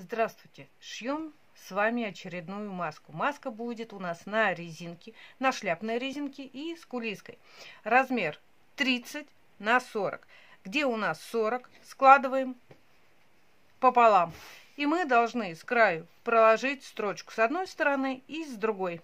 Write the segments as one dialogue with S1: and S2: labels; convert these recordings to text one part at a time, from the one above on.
S1: Здравствуйте! Шьем с вами очередную маску. Маска будет у нас на резинке, на шляпной резинке и с кулиской. Размер 30 на 40. Где у нас 40, складываем пополам. И мы должны с краю проложить строчку с одной стороны и с другой.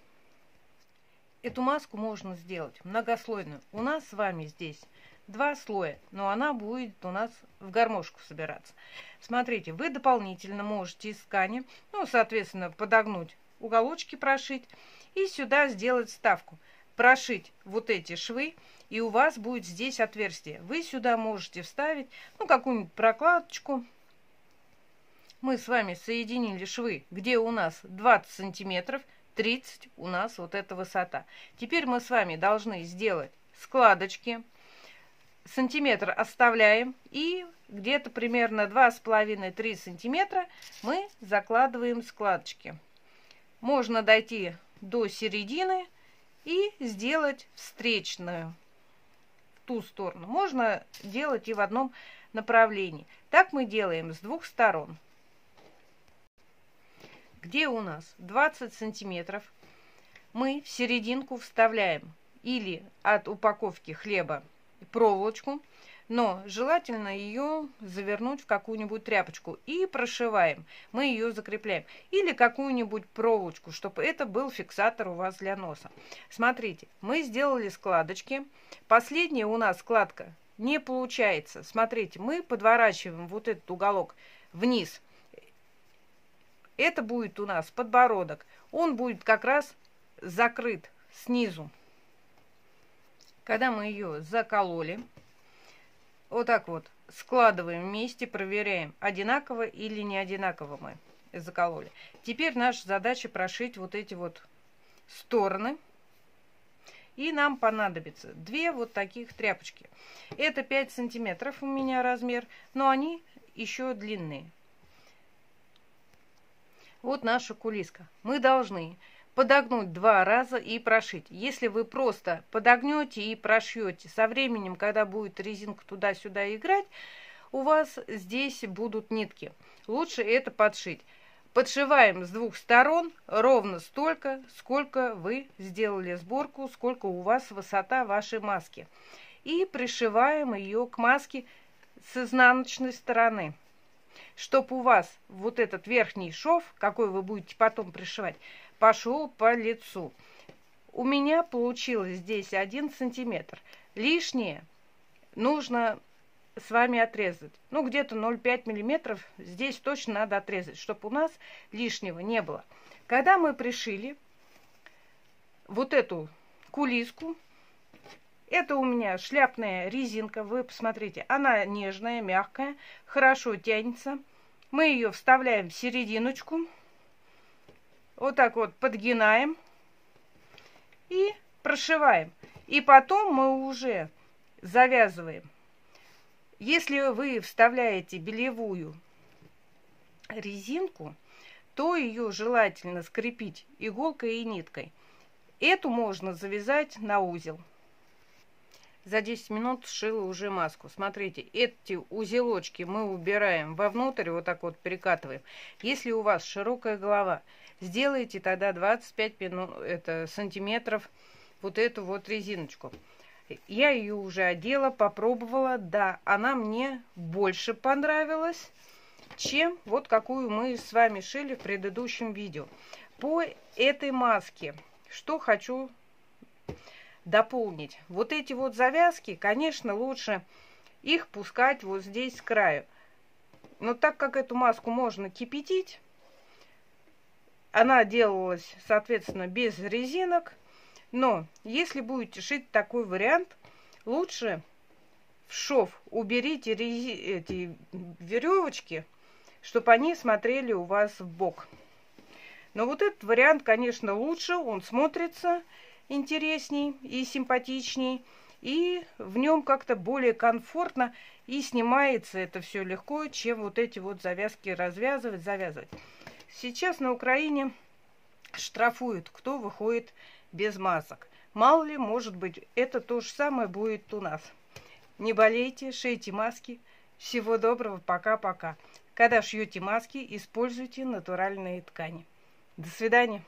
S1: Эту маску можно сделать многослойную. У нас с вами здесь два слоя, но она будет у нас в гармошку собираться. Смотрите, вы дополнительно можете из ткани, ну, соответственно, подогнуть уголочки, прошить, и сюда сделать вставку. Прошить вот эти швы, и у вас будет здесь отверстие. Вы сюда можете вставить, ну, какую-нибудь прокладочку. Мы с вами соединили швы, где у нас 20 сантиметров, 30 у нас вот эта высота. Теперь мы с вами должны сделать складочки, сантиметр оставляем и где-то примерно 2,5-3 сантиметра мы закладываем складочки. Можно дойти до середины и сделать встречную в ту сторону. Можно делать и в одном направлении. Так мы делаем с двух сторон. Где у нас 20 сантиметров, мы в серединку вставляем или от упаковки хлеба проволочку, но желательно ее завернуть в какую-нибудь тряпочку и прошиваем. Мы ее закрепляем. Или какую-нибудь проволочку, чтобы это был фиксатор у вас для носа. Смотрите, мы сделали складочки. Последняя у нас складка не получается. Смотрите, мы подворачиваем вот этот уголок вниз. Это будет у нас подбородок. Он будет как раз закрыт снизу. Когда мы ее закололи, вот так вот складываем вместе, проверяем, одинаково или не одинаково мы закололи. Теперь наша задача прошить вот эти вот стороны. И нам понадобится две вот таких тряпочки. Это 5 сантиметров у меня размер, но они еще длинные. Вот наша кулиска. Мы должны подогнуть два раза и прошить. Если вы просто подогнете и прошьете, со временем, когда будет резинка туда-сюда играть, у вас здесь будут нитки. Лучше это подшить. Подшиваем с двух сторон ровно столько, сколько вы сделали сборку, сколько у вас высота вашей маски. И пришиваем ее к маске с изнаночной стороны. Чтобы у вас вот этот верхний шов, какой вы будете потом пришивать, пошел по лицу. У меня получилось здесь один сантиметр. Лишнее нужно с вами отрезать. Ну, где-то 0,5 миллиметров здесь точно надо отрезать, чтобы у нас лишнего не было. Когда мы пришили вот эту кулиску, это у меня шляпная резинка, вы посмотрите, она нежная, мягкая, хорошо тянется. Мы ее вставляем в серединочку, вот так вот подгинаем и прошиваем. И потом мы уже завязываем. Если вы вставляете белевую резинку, то ее желательно скрепить иголкой и ниткой. Эту можно завязать на узел. За 10 минут сшила уже маску. Смотрите, эти узелочки мы убираем вовнутрь, вот так вот перекатываем. Если у вас широкая голова, сделайте тогда 25 минут, это, сантиметров вот эту вот резиночку. Я ее уже одела, попробовала. Да, она мне больше понравилась, чем вот какую мы с вами шили в предыдущем видео. По этой маске, что хочу дополнить. Вот эти вот завязки, конечно, лучше их пускать вот здесь с краю. Но так как эту маску можно кипятить, она делалась, соответственно, без резинок. Но если будете шить такой вариант, лучше в шов уберите рези... эти веревочки, чтобы они смотрели у вас в бок. Но вот этот вариант, конечно, лучше, он смотрится интересней и симпатичней, и в нем как-то более комфортно и снимается это все легко, чем вот эти вот завязки развязывать, завязывать. Сейчас на Украине штрафуют, кто выходит без масок. Мало ли, может быть, это то же самое будет у нас. Не болейте, шейте маски. Всего доброго, пока-пока. Когда шьете маски, используйте натуральные ткани. До свидания.